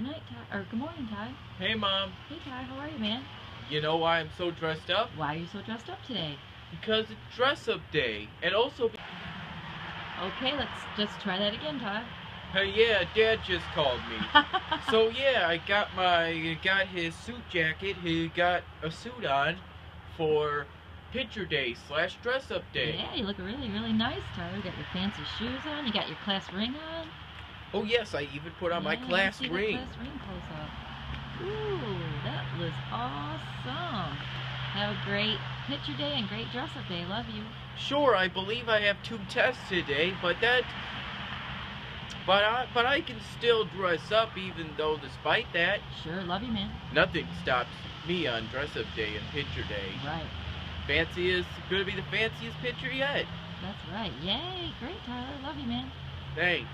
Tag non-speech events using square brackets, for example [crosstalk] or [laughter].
Good night, Ty. Or good morning, Ty. Hey, Mom. Hey, Ty. How are you, man? You know why I'm so dressed up? Why are you so dressed up today? Because it's dress up day. And also, be- Okay, let's just try that again, Ty. hey, yeah, Dad just called me. [laughs] so yeah, I got my got his suit jacket. He got a suit on for picture day slash dress up day. Yeah, you look really, really nice, Tyler. You got your fancy shoes on. You got your class ring on. Oh yes, I even put on my Yeah, class see ring. Class ring close up. Ooh, that was awesome. Have a great picture day and great dress up day. Love you. Sure, I believe I have two tests today, but that. But I, but I can still dress up even though despite that, Sure, love you, man. nothing stops me on dress up day and picture day. Right. Fanciest, gonna be the fanciest picture yet. That's right. Yay. Great, Tyler. Love you, man. Thanks.